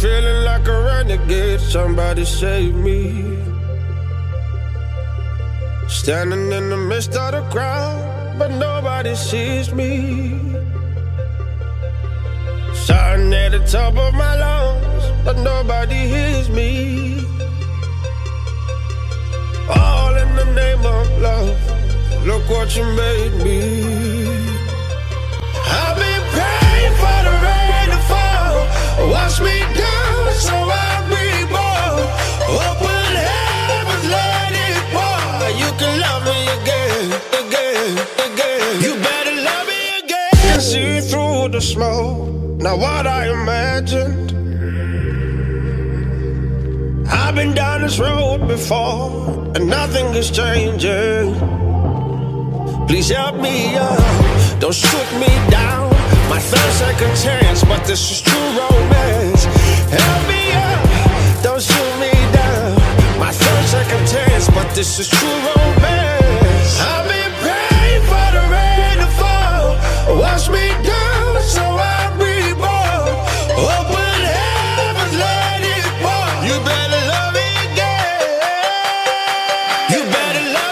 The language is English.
feeling like a renegade. Somebody save me. Standing in the midst of the crowd, but nobody sees me. Shouting at the top of my lungs, but nobody hears me. All in the name of love. Look what you made me. The smoke. Now what I imagined. I've been down this road before, and nothing is changing. Please help me up, don't shoot me down. My third second chance, but this is true romance. Help me up, don't shoot me down. My third second chance, but this is true romance. better love.